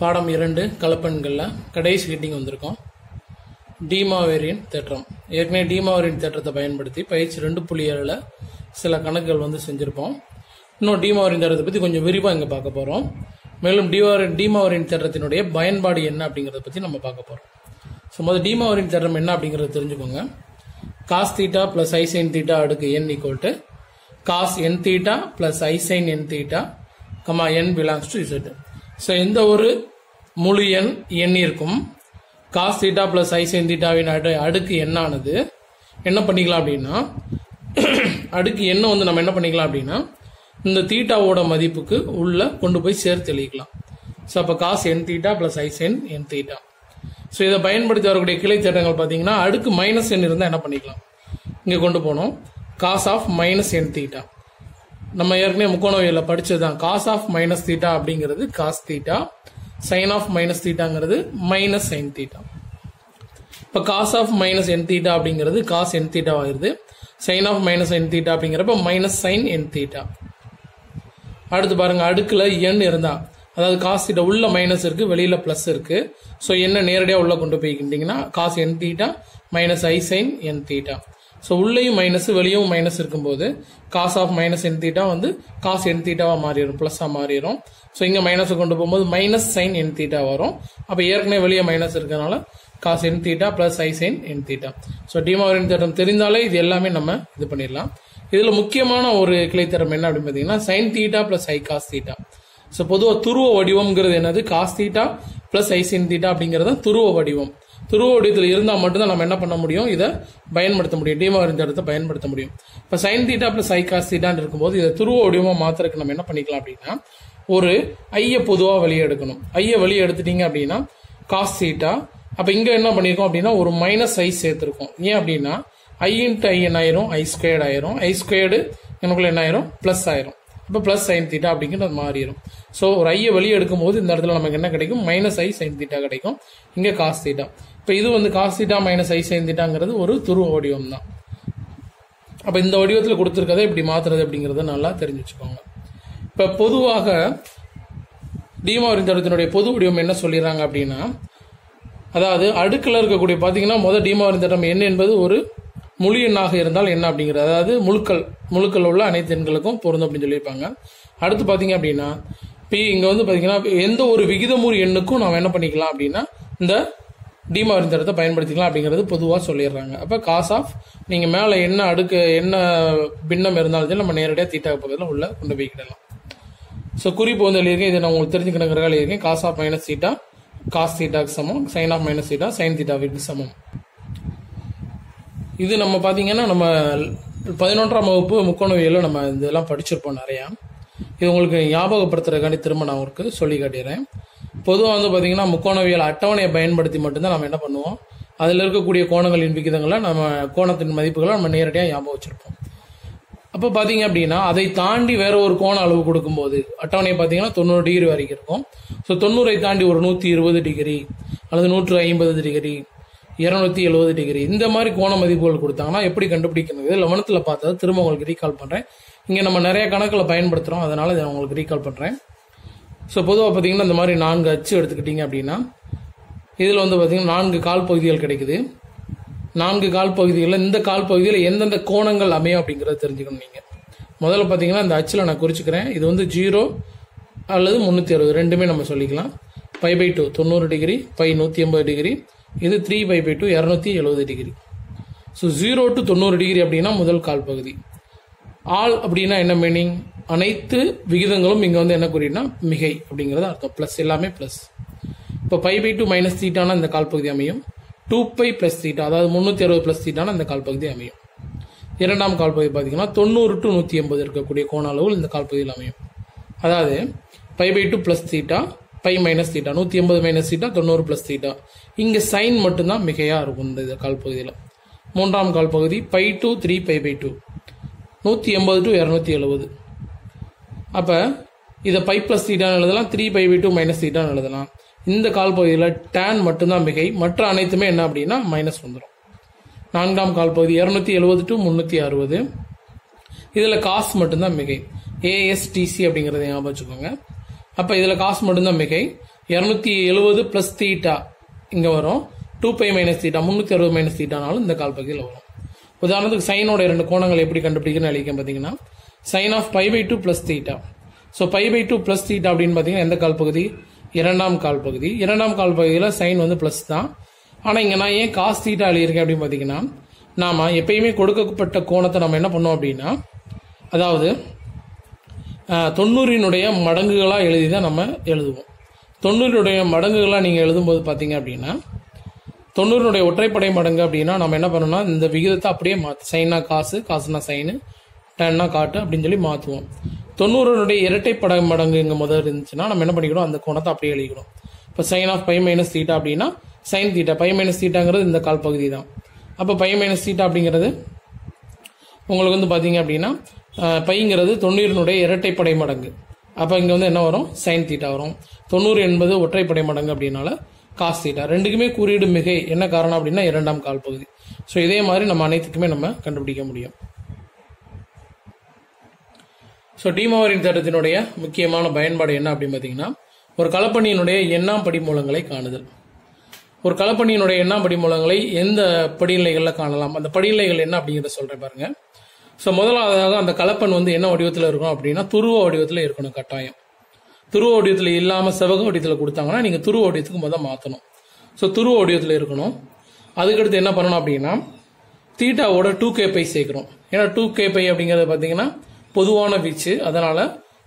பாடம் இரண்டு கலப்பெண்களில் கடைசி ஹெட்டிங் வந்திருக்கோம். டீமாவேரியன் தேற்றம். ஏற்கனவே டீமாவேரியன் தேற்றத்தை பயன்படுத்தி பயிற்சி ரெண்டு புள்ளி ஏழில் சில கணக்குகள் வந்து செஞ்சுருப்போம். இன்னும் டீமாவேரியன் தேற்றத்தை பற்றி கொஞ்சம் விரிவாக இங்கே பார்க்க போகிறோம் மேலும் டீமாவரின் டீமாவேரியன் தேற்றத்தினுடைய பயன்பாடு என்ன அப்படிங்கிறத பற்றி நம்ம பார்க்க போகிறோம் ஸோ முதல் டீமாவேரியன் தேற்றம் என்ன அப்படிங்கிறத தெரிஞ்சுக்கோங்க. Cos theta plus i sine theta அடுக்கு n equal to cos n theta plus i sine n theta comma n belongs to Z so எந்த ஒரு முழு எண் எண்ணிற்கும் cos theta plus i sine தீட்டாவின் அடு அடுக்கு எண்ணானது. என்ன பண்ணிக்கலாம் அப்படின்னா அடுக்கு எண்ணை வந்து நம்ம என்ன பண்ணிக்கலாம் அப்படின்னா இந்த தீட்டாவோட மதிப்புக்கு உள்ள கொண்டு போய் சேர்த்து எழுதிக்கலாம். ஸோ அப்போ cos n theta plus i sine n theta so இதை பயன்படுத்தி வரக்கூடிய கிளை தேட்டங்கள் பார்த்தீங்கன்னா அடுக்கு மைனஸ் எண் இருந்தால் என்ன பண்ணிக்கலாம்? இங்கே கொண்டு போனோம். Cos of minus n theta நம்ம ஏற்கனவே முக்கோணவியலில் படிச்சது தான் காஸ் ஆஃப் மைனஸ் தீட்டா அப்படிங்கிறது cos theta sine of minus தீட்டாங்கிறது minus sine theta இப்போ cos of minus n theta அப்படிங்கிறது காஸ் என் தீட்டா ஆயிருது sine of minus n theta அப்படிங்கிறப்ப மைனஸ் சைன் என் தீட்டா அடுத்து பாருங்க அடுக்கில் என் இருந்தா அதாவது காஸ் தீட்டா உள்ள மைனஸ் இருக்கு வெளியில பிளஸ் இருக்கு. ஸோ என்ன நேரடியாக உள்ள கொண்டு போய்க்கிட்டிங்கன்னா cos n theta minus i sine n theta so உள்ளேயும் மைனஸ் வெளியும் மைனஸ் இருக்கும்போது cos of minus n theta வந்து காஸ் என் தீட்டாவாக மாறிடும் ப்ளஸ்ஸாக மாறிடும். ஸோ இங்கே மைனஸை கொண்டு போகும்போது மைனஸ் சைன் என் தீட்டா வரும். அப்போ ஏற்கனவே வெளியே மைனஸ் இருக்கிறனால cos n theta plus i sine n theta so டிமாவரின் தேட்டம் தெரிந்தாலே இது எல்லாமே நம்ம இது பண்ணிடலாம். இதில் முக்கியமான ஒரு கிளைத்தரம் என்ன அப்படின்னு பார்த்தீங்கன்னா sine theta plus i cos theta so பொதுவாக துருவ வடிவம்ங்கிறது என்னது? Cos theta plus i sine theta அப்படிங்கிறது துருவ வடிவம். துருவோடியத்தில் இருந்தால் மட்டும்தான் நம்ம என்ன பண்ண முடியும்? இதை பயன்படுத்த முடியும். டீமாவரின் பயன்படுத்த முடியும். இப்போ sine theta plus i cos தீட்டான்னு இருக்கும்போது இதை துருவ வடிவமாக மாத்திரக்கு நம்ம என்ன பண்ணிக்கலாம் அப்படின்னா ஒரு ஐயை பொதுவாக வெளியே எடுக்கணும். ஐயை வெளியே எடுத்துட்டீங்க அப்படின்னா காஸ் சீட்டா அப்போ இங்கே என்ன பண்ணியிருக்கோம் அப்படின்னா ஒரு மைனஸ் ஐ சேர்த்துருக்கோம். ஏன் அப்படின்னா ஐ இன்ட்டு ஐ என்ன ஆயிரும்? ஐ ஸ்கொயர்டு ஆயிரும். ஐ ஸ்கொயர்டு எனக்குள்ள என்ன ஆயிரும்? ப்ளஸ் ஆயிரும். இப்போ ப்ளஸ் சைன் தீட்டா அப்படிங்கிறது மாறிடும் ஸோ ஒரு ஐயை வெளியே எடுக்கும்போது இந்த இடத்துல நமக்கு என்ன கிடைக்கும்? மைனஸ் ஐ சைன் தீட்டா கிடைக்கும். இங்கே காஸ் தீட்டா இப்போ இது வந்து காசிட்டா மைனஸ் ஐ சைன் ஒரு துருவ வடிவம் தான். அப்போ இந்த வடிவத்தில் கொடுத்துருக்கதை இப்படி மாத்துறது அப்படிங்கிறத நல்லா தெரிஞ்சு வச்சுக்கோங்க இப்போ பொதுவாக டீமாவரின் தடத்தினுடைய பொது வடிவம் என்ன சொல்லிடுறாங்க அப்படின்னா அதாவது அடுக்கில் இருக்கக்கூடிய பார்த்தீங்கன்னா முதல் டீமாவரின் தடம் என்ன என்பது ஒரு முழு எண்ணாக இருந்தால் என்ன அப்படிங்கிறது அதாவது முழுக்கள் முழுக்கள் உள்ள அனைத்து எண்களுக்கும் பொருந்தும் அப்படின்னு சொல்லியிருப்பாங்க. அடுத்து பார்த்தீங்க அப்படின்னா பி இங்கே வந்து பார்த்தீங்கன்னா எந்த ஒரு விகிதமுறு எண்ணுக்கும் நாம் என்ன பண்ணிக்கலாம் அப்படின்னா இந்த டிமாரின் பயன்படுத்திக்கலாம் அப்படிங்கிறது பொதுவாக சொல்லிடுறாங்க. அப்போ காஸ் ஆஃப் நீங்கள் மேலே என்ன அடுக்கு என்ன பின்னம் இருந்தாலும் சரி நம்ம நேரடியாக தீட்டா பக்கத்தில் உள்ள கொண்டு போய்க்கிடலாம் ஸோ குறிப்பு வந்து எழுதியிருக்கேன். இதை நான் உங்களுக்கு தெரிஞ்சுக்கணுங்கிறக்காக எழுதியிருக்கேன். Cos of minus theta cos தீட்டாக்கு சமம். Sine of minus theta sine தீட்டாவிற்கு சமம். இது நம்ம பார்த்தீங்கன்னா நம்ம பதினொன்றாம் வகுப்பு முக்கோணவியலில் நம்ம இதெல்லாம் படிச்சிருப்போம் நிறையா. இது உங்களுக்கு ஞாபகப்படுத்துறதுக்காண்டி திரும்ப நான் உங்களுக்கு சொல்லி காட்டிடுறேன். பொதுவாக வந்து பார்த்தீங்கன்னா முக்கோணவியல் அட்டவணையை பயன்படுத்தி மட்டும்தான் நம்ம என்ன பண்ணுவோம்? அதில் இருக்கக்கூடிய கோணங்களின் விகிதங்களை நம்ம கோணத்தின் மதிப்புகளை நம்ம நேரடியாக ஞாபகம் வச்சுருப்போம். அப்போ பார்த்தீங்க அப்படின்னா அதை தாண்டி வேற ஒரு கோண அளவு கொடுக்கும்போது அட்டவணை பார்த்தீங்கன்னா தொண்ணூறு டிகிரி வரைக்கும் இருக்கும். ஸோ தொண்ணூறை தாண்டி ஒரு நூற்றி இருபது டிகிரி அல்லது நூற்று ஐம்பது டிகிரி இருநூத்தி எழுபது டிகிரி இந்த மாதிரி கோண மதிப்புகள் கொடுத்தாங்கன்னா எப்படி கண்டுபிடிக்கிறது? லெவனத்தில் பார்த்தது திரும்ப உங்களுக்கு ரீகால் பண்ணுறேன் இங்கே நம்ம நிறைய கணக்கில் பயன்படுத்துகிறோம் அதனால் இதை உங்களுக்கு ரீகால் பண்ணுறேன் ஸோ பொதுவாக பார்த்தீங்கன்னா இந்த மாதிரி நான்கு அச்சு எடுத்துக்கிட்டீங்க அப்படின்னா இதில் வந்து பார்த்தீங்கன்னா நான்கு கால் பகுதிகள் கிடைக்குது. நான்கு கால் பகுதிகளில் இந்த கால் பகுதியில் எந்தெந்த கோணங்கள் அமையும் அப்படிங்கிறத தெரிஞ்சுக்கணும் நீங்கள் முதல்ல பார்த்தீங்கன்னா இந்த அச்சில் நான் குறிச்சுக்கிறேன். இது வந்து ஜீரோ அல்லது முந்நூற்றி அறுபது. ரெண்டுமே நம்ம சொல்லிக்கலாம். பை பை டூ தொண்ணூறு டிகிரி பை நூற்றி எண்பது டிகிரி. இது த்ரீ பை பை டூ இரநூத்தி எழுபது டிகிரி. ஸோ ஜீரோ டு தொண்ணூறு டிகிரி அப்படின்னா முதல் கால் பகுதி. ஆல் அப்படின்னா என்ன மீனிங் அனைத்து விகிதங்களும் இங்கே வந்து என்ன குறினா மிகை அப்படிங்கிறது அர்த்தம். ப்ளஸ் எல்லாமே ப்ளஸ் இப்போ பை பை டூ மைனஸ் தீட்டான இந்த கால் பகுதி அமையும். டூ பை ப்ளஸ் தீட்டா அதாவது முந்நூற்றி அறுபது ப்ளஸ் தீட்டான இந்த கால் பகுதி அமையும். இரண்டாம் கால் பகுதி பார்த்தீங்கன்னா தொண்ணூறு டு நூற்றி எண்பது இருக்கக்கூடிய கோண அளவு இந்த கால் பகுதியில் அமையும். அதாவது pi by two plus theta pi minus theta நூற்றி எண்பது மைனஸ் தீட்டா தொண்ணூறு ப்ளஸ் தீட்டா இங்கே சைன் மட்டும்தான் மிகையாக இருக்கும் இந்த கால் பகுதியில் மூன்றாம் கால் பகுதி pi to three pi by two நூற்றி எண்பது டு இரநூத்தி எழுபது. அப்போ இதை பை ப்ளஸ் தீட்டான்னு எழுதலாம். Three pi by two minus தீட்டான்னு எழுதலாம். இந்த கால் பகுதியில் டேன் மட்டும்தான் மிகை. மற்ற அனைத்துமே என்ன அப்படின்னா மைனஸ் வந்துடும் நான்காம் கால் பகுதி இரநூத்தி எழுபது டு முந்நூற்றி அறுபது. இதில் காசு மட்டும்தான் மிகை. ஏஎஸ்டிசி அப்படிங்கிறத ஞாபகம் வச்சுக்கோங்க. அப்போ இதில் காசு மட்டும்தான் மிகை. இரநூத்தி எழுபது ப்ளஸ் தீட்டா இங்கே வரும். டூ பை மைனஸ் தீட்டா முந்நூற்றி அறுபது மைனஸ் தீட்டானாலும் இந்த கால் பகுதியில் வரும். உதாரணத்துக்கு சைனோட இரண்டு கோணங்கள் எப்படி கண்டுபிடிக்கணும்னு எழுதிக்க பார்த்தீங்கன்னா sine of pi by two plus theta so pi by two plus theta அப்படின்னு பார்த்தீங்கன்னா எந்த கால் பகுதி? இரண்டாம் கால் பகுதி. இரண்டாம் கால் பகுதியில் சைன் வந்து பிளஸ் தான். ஆனால் இங்கே நான் ஏன் காஸ் தீட்டா எழுதியிருக்கேன் அப்படின்னு பார்த்தீங்கன்னா நாம் எப்பயுமே கொடுக்கப்பட்ட கோணத்தை நம்ம என்ன பண்ணோம் அப்படின்னா அதாவது தொண்ணூறினுடைய மடங்குகளாக எழுதி தான் நம்ம எழுதுவோம். தொண்ணூறினுடைய மடங்குகளாக நீங்கள் எழுதும்போது பார்த்தீங்க அப்படின்னா தொண்ணூறுனுடைய ஒற்றைப்படை மடங்கு அப்படின்னா நம்ம என்ன பண்ணணும்னா இந்த விகிதத்தை அப்படியே மாற்று சைனா காசு காசுனா சைனு டென்னா காட்டு அப்படின்னு சொல்லி மாற்றுவோம் தொண்ணூறுனுடைய இரட்டை மடங்கு இங்கே முதல் இருந்துச்சுன்னா நம்ம என்ன பண்ணிக்கணும்? அந்த கோணத்தை அப்படியே எழுதிக்கணும். இப்போ sine of pi minus theta அப்படின்னா சைன் தீட்டா பை மைனஸ் தீட்டாங்கிறது இந்த கால் பகுதி தான் அப்போ பை மைனஸ் தீட்டா அப்படிங்கிறது உங்களுக்கு வந்து பார்த்தீங்க அப்படின்னா பைங்கிறது தொண்ணூறினுடைய இரட்டைப்படை மடங்கு. அப்போ இங்கே வந்து என்ன வரும்? சைன் தீட்டா வரும். தொண்ணூறு என்பது ஒற்றைப்படை மடங்கு அப்படின்னால காஸ் தீட்டா ரெண்டுக்குமே குறியீடு மிகை. என்ன காரணம் அப்படின்னா இரண்டாம் கால் பகுதி. ஸோ இதே மாதிரி நம்ம அனைத்துக்குமே நம்ம கண்டுபிடிக்க முடியும். ஸோ டீமாவரின் தேற்றத்தினுடைய முக்கியமான பயன்பாடு என்ன அப்படின்னு பார்த்தீங்கன்னா ஒரு கலப்பணியினுடைய எண்ணாம் படிமூலங்களை காணுதல். ஒரு கலப்பணியினுடைய எண்ணாம் படிமூலங்களை எந்த படிநிலைகளில் காணலாம்? அந்த படிநிலைகள் என்ன அப்படிங்கிறத சொல்கிறேன் பாருங்க. ஸோ முதலாவதாக அந்த கலப்பன் வந்து என்ன வடிவத்தில் இருக்கும் அப்படின்னா துருவ வடிவத்தில் இருக்கணும் கட்டாயம். துருவ வடிவத்தில் இல்லாமல் செவக வடிவத்தில் கொடுத்தாங்கன்னா நீங்கள் துருவ வடிவத்துக்கு முதல் மாற்றணும் ஸோ துருவ வடிவத்தில் இருக்கணும். அதுக்கடுத்து என்ன பண்ணணும் அப்படின்னா தீட்டாவோட டூ கே பை சேர்க்கிறோம். ஏன்னா டூ கே பை அப்படிங்கிறது பார்த்தீங்கன்னா பொதுவான வீச்சு. அதனால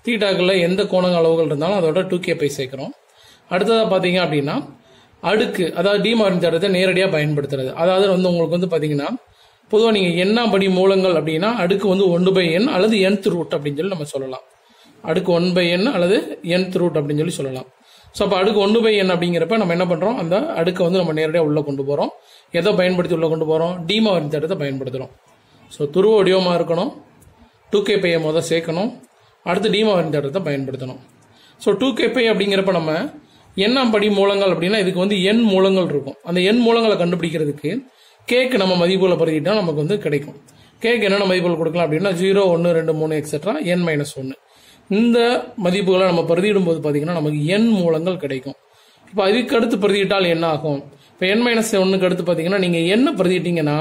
தீட்டாக்கில் எந்த கோணங்க அளவுகள் இருந்தாலும் அதோட டூ கே பை சேர்க்கிறோம். அடுத்ததாக பார்த்தீங்க அப்படின்னா அடுக்கு அதாவது டிமாரின் தேட்டத்தை நேரடியாக பயன்படுத்துறது. அதாவது வந்து உங்களுக்கு வந்து பார்த்தீங்கன்னா பொதுவாக நீங்கள் என்ன படி மூலங்கள் அப்படின்னா அடுக்கு வந்து ஒன்று பை என் அல்லது என்த் ரூட் அப்படின்னு சொல்லி நம்ம சொல்லலாம். அடுக்கு ஒன் பை என் அல்லது என்த் ரூட் அப்படின்னு சொல்லி சொல்லலாம். ஸோ அப்போ அடுக்கு ஒன்று பை என் அப்படிங்கிறப்ப நம்ம என்ன பண்ணுறோம் அந்த அடுக்கை வந்து நம்ம நேரடியாக உள்ளே கொண்டு போகிறோம் எதை பயன்படுத்தி உள்ளே கொண்டு போகிறோம் டிமாரின் தேட்டத்தை பயன்படுத்துகிறோம் ஸோ துருவ வடிவமாக இருக்கணும். டூ கே பையை முதல் சேர்க்கணும். அடுத்து டிமாவின் தேட்டத்தை பயன்படுத்தணும். ஸோ டூ கே பை அப்படிங்கிறப்ப நம்ம எண்ணாம் படி மூலங்கள் அப்படின்னா இதுக்கு வந்து எண் மூலங்கள் இருக்கும். அந்த எண் மூலங்களை கண்டுபிடிக்கிறதுக்கு கேக்கு நம்ம மதிப்புகளை பருகிட்டால் நமக்கு வந்து கிடைக்கும். கேக்கு என்னென்ன மதிப்புகள் கொடுக்கலாம் அப்படின்னா ஜீரோ ஒன்று ரெண்டு மூணு எக்ஸெட்ரா என் மைனஸ் ஒன்று இந்த மதிப்புகளை நம்ம பிரதியிடும் போது பார்த்தீங்கன்னா நமக்கு எண் மூலங்கள் கிடைக்கும். இப்போ அதுக்கு அடுத்து பிரதியிட்டால் என்ன ஆகும்? இப்போ என் மைனஸ் ஒன்றுக்கு அடுத்து பார்த்தீங்கன்னா நீங்கள் என்ன பிரதியிட்டீங்கன்னா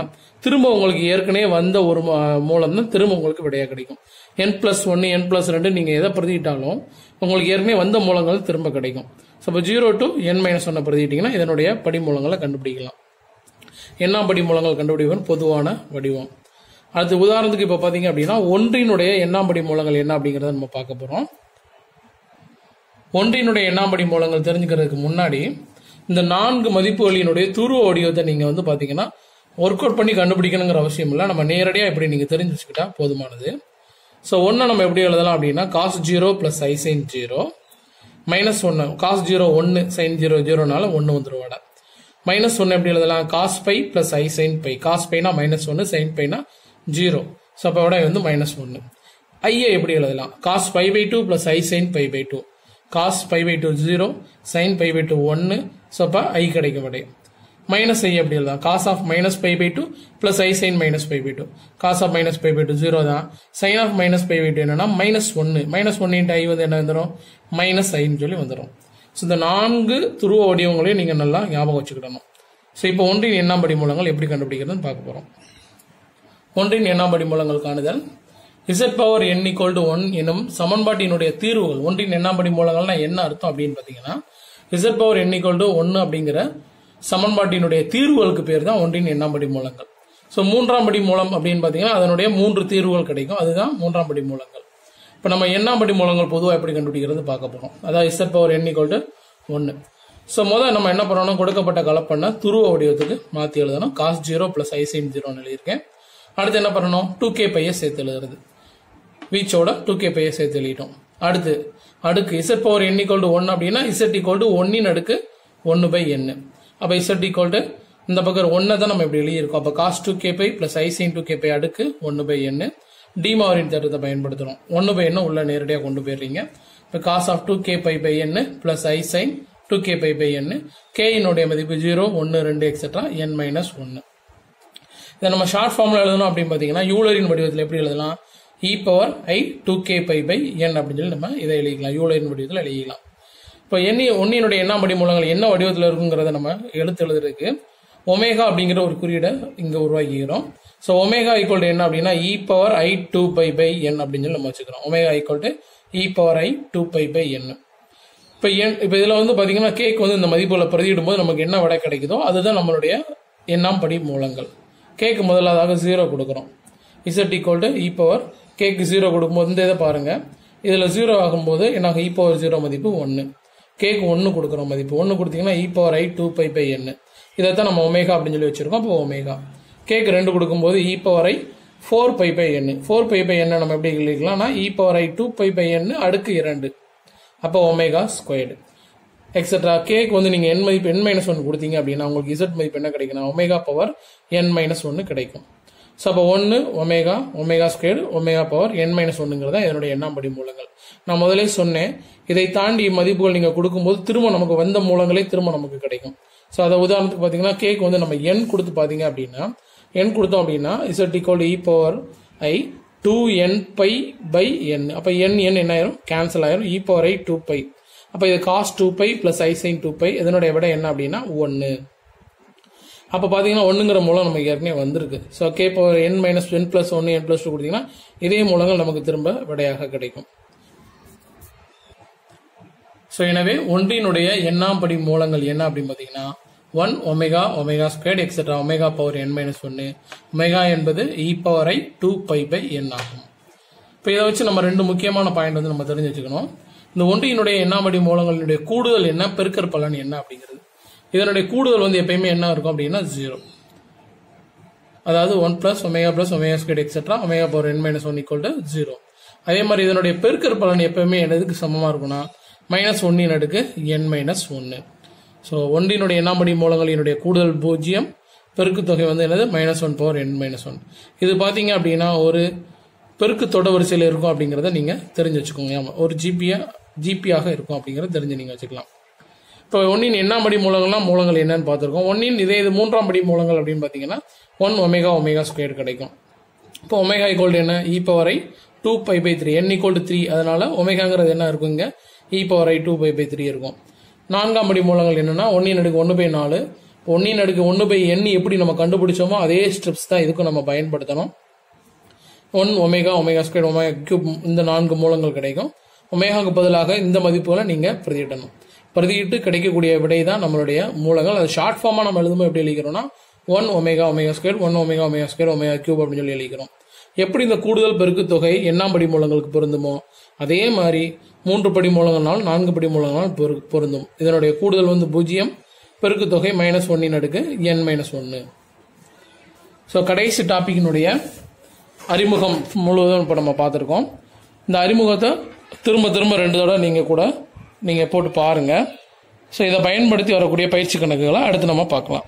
திரும்ப உங்களுக்கு ஏற்கனவே வந்த ஒரு மூலம் தான் திரும்ப உங்களுக்கு விடையாக கிடைக்கும். என் பிளஸ் ஒன்று என் பிளஸ் ரெண்டு நீங்கள் எதை பிரதியிட்டாலும் உங்களுக்கு ஏற்கனவே வந்த மூலங்கள் திரும்ப கிடைக்கும். ஸோ இப்போ ஜீரோ டு என் மைனஸ் ஒன்னை பிரதியிட்டீங்கன்னா இதனுடைய படிமூலங்களை கண்டுபிடிக்கலாம். என்ன படிமூலங்கள் கண்டுபிடிப்பது பொதுவான வடிவம். அடுத்து உதாரணத்துக்கு இப்போ பார்த்தீங்க அப்படின்னா ஒன்றினுடைய எண்ணாம்படி மூலங்கள் என்ன அப்படிங்கிறத நம்ம பார்க்க போகிறோம் ஒன்றினுடைய எண்ணாம்படி மூலங்கள் தெரிஞ்சுக்கிறதுக்கு முன்னாடி இந்த நான்கு மதிப்புகளினுடைய துருவ வடிவத்தை நீங்கள் வந்து பார்த்தீங்கன்னா ஒர்க் அவுட் பண்ணி கண்டுபிடிக்கணுங்கிற அவசியம் இல்லை. நம்ம நேரடியாக இப்படி நீங்கள் தெரிஞ்சு வச்சுக்கிட்டா போதுமானது. ஸோ ஒன்றை நம்ம எப்படி எழுதலாம் அப்படின்னா cos zero plus i sine zero minus ஒன்று காஸ் ஜீரோ ஒன்று சைன் ஜீரோ ஜீரோனால ஒன்று வந்துருவாடா மைனஸ் ஒன்று எப்படி எழுதலாம்? Cos pi plus i sine pi cos பைனா minus ஒன்று சைன் பைனா ஜீரோ ஸோ அப்போ விட வந்து மைனஸ் ஒன்று ஐயை எப்படி எழுதலாம்? Cos pi by two plus i sine pi by two cos pi by two zero sine pi by two ஒன்று ஸோ அப்போ ஐ கிடைக்கும் அப்படியே மைனஸ் ஐ அப்படி தான் cos of minus pi by two plus i sine minus pi by two cos of minus pi by two zero தான். Sine of minus pi by two என்னன்னா minus ஒன்று minus one into ஐ வந்து என்ன வந்துடும் minus ஐன்னு சொல்லி வந்துடும் so இந்த நான்கு துருவ வடிவங்களையும் நீங்கள் நல்லா ஞாபகம் வச்சுக்கிடணும். ஸோ இப்போ ஒன்றின் எண்ணாம்படி மூலங்கள் எப்படி கண்டுபிடிக்கிறதுன்னு பார்க்க போகிறோம் ஒன்றின் எண்ணாம்படி மூலங்கள் காணுதல். Z power n equal to one எனும் சமன்பாட்டினுடைய தீர்வுகள் ஒன்றின் எண்ணாம்படி மூலங்கள்னா என்ன அர்த்தம் அப்படின்னு பார்த்தீங்கன்னா z power n equal to ஒன்று அப்படிங்கிற சமன்பாட்டினுடைய தீர்வுகளுக்கு பேர் தான் ஒன்றின் எண்ணாம்படி மூலங்கள். ஸோ மூன்றாம் படி மூலம் அப்படின்னு பார்த்தீங்கன்னா அதனுடைய மூன்று தீர்வுகள் கிடைக்கும். அதுதான் மூன்றாம் படி மூலங்கள். இப்போ நம்ம எண்ணாம் படி மூலங்கள் பொதுவாக எப்படி கண்டுபிடிக்கிறது பார்க்க போகிறோம் அதாவது z power n equal to ஒன்று ஸோ முதல் நம்ம என்ன பண்ணணும்? கொடுக்கப்பட்ட கலப்பண்ண துருவ வடிவத்துக்கு மாற்றி எழுதணும். காஸ் ஜீரோ ப்ளஸ் ஐசைன் ஜீரோன்னு எழுதியிருக்கேன். அடுத்து என்ன பண்ணணும்? டூ கே பையை சேர்த்து எழுதுறது. வீச்சோட டூ கே பையை சேர்த்து எழுதிட்டோம். அடுத்து அடுக்கு Z power n equal to one அப்படின்னா இசட் ஈக்குவல் டு ஒன்னின் அடுக்கு ஒன்று பை என் அப்போ இசட் ஈக்குவல் டு இந்த பக்கம் ஒன்னை தான் நம்ம இப்படி எழுதியிருக்கோம். அப்போ cos two k pi plus i sine two k pi அடுக்கு ஒன்று பை என் டிமாவரின் தேட்டத்தை பயன்படுத்துகிறோம் ஒன்று பை என்ன உள்ள நேரடியாக கொண்டு போயிடுறீங்க. இப்போ cos of two k pi by n plus i sine two k pi by n கேயினுடைய மதிப்பு ஜீரோ ஒன்று ரெண்டு எக்ஸெட்ரா என் மைனஸ் ஒன்று இதை நம்ம ஷார்ட் ஃபார்ம்ல எழுதணும் அப்படின்னு பார்த்தீங்கன்னா யூலரின் வடிவத்தில் எப்படி எழுதலாம்? E power i two k pi by n அப்படின்னு சொல்லி நம்ம இதை எழுதிக்கலாம். யூலரின் வடிவத்தில் எழுதிக்கலாம். இப்போ எண்ணி ஒன்னினுடைய எண்ணாம்படி மூலங்கள் என்ன வடிவத்தில் இருக்குங்கிறத நம்ம எழுத்து எழுதுறதுக்கு ஒமேகா அப்படிங்கிற ஒரு குறியீடை இங்கே உருவாக்கிக்கிறோம். ஸோ ஒமேகா ஈக்குவல் டு என்ன அப்படின்னா e power i two pi by n அப்படின்னு சொல்லி நம்ம வச்சுக்கிறோம். Omega equal to e power i two pi by n இப்போ என் இப்போ இதில் வந்து பார்த்தீங்கன்னா கேக் வந்து இந்த மதிப்புகளை பிரதியிடும் போது நமக்கு என்ன விடை கிடைக்குதோ அதுதான் நம்மளுடைய எண்ணாம் படி மூலங்கள். கேக்கு முதலாவதாக ஜீரோ கொடுக்குறோம். Z equal to e e power cake zero கொடுக்கும்போது இந்த இதை பாருங்கள் இதில் ஜீரோ ஆகும்போது எனக்கு இ பவர் ஜீரோ மதிப்பு ஒன்று கேக்கு ஒன்று கொடுக்குறோம். மதிப்பு ஒன்று கொடுத்தீங்கன்னா e power i two pi by இதை தான் நம்ம ஒமேகா அப்படின்னு சொல்லி வச்சுருக்கோம். அப்போ ஒமேகா கேக்கு ரெண்டு கொடுக்கும்போது e power i four pi by n four pi by என்ன நம்ம எப்படி எழுதிக்கலாம்னா e e power i two pi by n அடுக்கு இரண்டு. அப்போ ஒமேகா ஸ்கொயர்டு எக்ஸட்ரா கேக்கு வந்து நீங்கள் என் மதிப்பு என் மைனஸ் ஒன்று கொடுத்தீங்க அப்படின்னா உங்களுக்கு இசட் மதிப்பு என்ன கிடைக்குன்னா ஒமேகா பவர் என் மைனஸ் ஒன்று கிடைக்கும். ஸோ அப்போ ஒன்று omega omega square omega power n minus ஒன்றுங்கிறத இதனுடைய எண்ணாம்படி மூலங்கள். நான் முதலே சொன்னேன் இதை தாண்டி மதிப்புகள் நீங்கள் கொடுக்கும்போது திரும்ப நமக்கு வந்த மூலங்களே திரும்ப நமக்கு கிடைக்கும். ஸோ அதை உதாரணத்துக்கு பார்த்தீங்கன்னா கேக் வந்து நம்ம என் கொடுத்து பார்த்தீங்க அப்படின்னா என் கொடுத்தோம் அப்படின்னா Z equal e power i two n pi by n அப்போ என் என் என்ன ஆயிரும்? கேன்சல் ஆயிரும். E e power i two pi அப்போ இது cos two pi plus i sine two pi இதனுடைய விட என்ன அப்படின்னா ஒன்று அப்போ பார்த்தீங்கன்னா ஒன்றுங்கிற மூலம் நமக்கு ஏற்கனவே வந்திருக்கு. So k power n minus n plus ஒன்று என் ப்ளஸ் டூ கொடுத்தீங்கன்னா இதே மூலங்கள் நமக்கு திரும்ப விடையாக கிடைக்கும். ஸோ எனவே ஒன்றினுடைய எண்ணாம் படி மூலங்கள் என்ன அப்படின்னு பார்த்தீங்கன்னா one omega omega squared etcetera omega power n minus ஒன்று ஒமேகா என்பது e e power i two pi by n ஆகும். இப்போ இதை வச்சு நம்ம ரெண்டு முக்கியமான பாயிண்ட் வந்து நம்ம தெரிஞ்சு வச்சுக்கணும். இந்த ஒன்றியினுடைய எண்ணாமடி மூலங்களினுடைய கூடுதல் என்ன? பெருக்கற் பலன் என்ன அப்படிங்கிறது. இதனுடைய கூடுதல் வந்து எப்பயுமே என்ன இருக்கும் அப்படின்னா ஜீரோ அதாவது one plus omega plus omega square etcetera omega power n minus one equal to zero அதே மாதிரி இதனுடைய பெருக்கற் பலன் எப்பவுமே எதுக்கு சமமாக இருக்கும்னா மைனஸ் ஒன்னின் அடுக்கு என் மைனஸ் ஒன்று ஸோ ஒன்றினுடைய எண்ணாமடி மூலங்களினுடைய கூடுதல் பூஜ்ஜியம் பெருக்கு தொகை வந்து என்னது? Minus one power n minus one இது பார்த்தீங்க அப்படின்னா ஒரு பெருக்கு தொட வரிசையில் இருக்கும் அப்படிங்கிறத நீங்கள் தெரிஞ்சு வச்சுக்கோங்க. ஆமாம் ஒரு ஜிபியை ஜிபியாக இருக்கும் அப்படிங்கிறத தெரிஞ்சு நீங்கள் வச்சுக்கலாம். இப்போ ஒன்னின் எண்ணாம் படி மூலங்கள்னா மூலங்கள் என்னன்னு பார்த்துருக்கோம். ஒன்னின் இதே இது மூன்றாம் படி மூலங்கள் அப்படின்னு பார்த்தீங்கன்னா ஒன் ஒமேகா ஒமேகா ஸ்கொயர் கிடைக்கும். இப்போ ஒமேகா ஈக்குவல் என்ன? E power two pi by three n equal three அதனால ஒமேகாங்கிறது என்ன இருக்கும் இங்கே? E power two pi by three இருக்கும். நான்காம் படி மூலங்கள் என்னன்னா ஒன்னின் அடுக்கு ஒன்று பை நாலு. ஒன்னின் அடுக்கு ஒன்று பை எண் எப்படி நம்ம கண்டுபிடிச்சோமோ அதே ஸ்டெப்ஸ் தான் இதுக்கும் நம்ம பயன்படுத்தணும். One omega omega square omega cube இந்த நான்கு மூலங்கள் கிடைக்கும். ஒமேகாவுக்கு பதிலாக இந்த மதிப்புகளை நீங்கள் பிரதியிடணும் பிரதியிட்டு கிடைக்கக்கூடிய விடை தான் நம்மளுடைய மூலங்கள். அது ஷார்ட் ஃபார்மாக நம்ம எழுதும்போது எப்படி எழுதிக்கிறோம்னா one omega omega square one omega omega square omega cube அப்படின்னு சொல்லி எழுதிக்கிறோம். எப்படி இந்த கூடுதல் பெருக்கு தொகை எண்ணாம் படி மூலங்களுக்கு பொருந்துமோ அதே மாதிரி மூன்று படி மூலங்கள்னால் நான்கு படி மூலங்களால் பொரு- பொருந்தும். இதனுடைய கூடுதல் வந்து பூஜ்ஜியம். பெருக்கு தொகை மைனஸ் ஒன்னின் அடுக்கு என் மைனஸ் ஒன்று ஸோ கடைசி டாப்பிக்கினுடைய அறிமுகம் முழுவதும் இப்போ நம்ம பார்த்துருக்கோம். இந்த அறிமுகத்தை திரும்ப திரும்ப ரெண்டு தடவை நீங்கள் கூட நீங்கள் போட்டு பாருங்கள் ஸோ இதை பயன்படுத்தி வரக்கூடிய பயிற்சி கணக்குகளை அடுத்து நம்ம பார்க்கலாம்.